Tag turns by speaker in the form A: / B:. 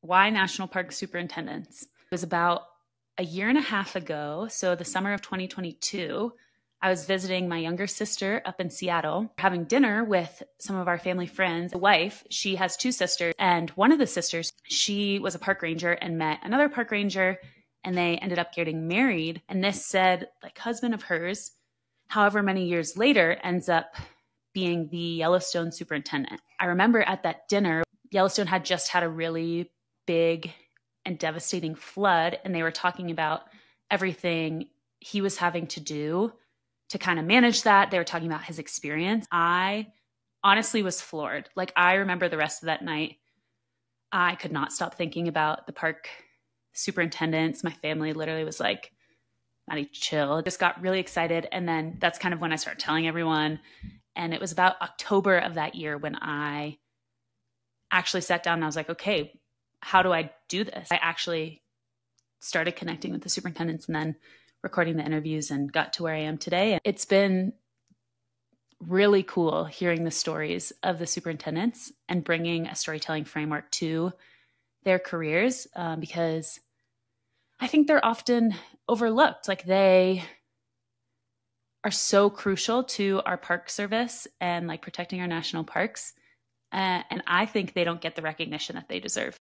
A: why National Park Superintendents? It was about a year and a half ago, so the summer of 2022. I was visiting my younger sister up in Seattle, having dinner with some of our family friends. The wife, she has two sisters, and one of the sisters, she was a park ranger and met another park ranger, and they ended up getting married. And this said, like, husband of hers, however many years later, ends up being the Yellowstone superintendent. I remember at that dinner, Yellowstone had just had a really big and devastating flood, and they were talking about everything he was having to do to kind of manage that. They were talking about his experience. I honestly was floored. Like, I remember the rest of that night, I could not stop thinking about the park superintendents. My family literally was like, Maddie, chill. Just got really excited. And then that's kind of when I started telling everyone. And it was about October of that year when I actually sat down and I was like, okay, how do I do this? I actually started connecting with the superintendents and then recording the interviews and got to where I am today. It's been really cool hearing the stories of the superintendents and bringing a storytelling framework to their careers um, because I think they're often overlooked. Like they are so crucial to our park service and like protecting our national parks. Uh, and I think they don't get the recognition that they deserve.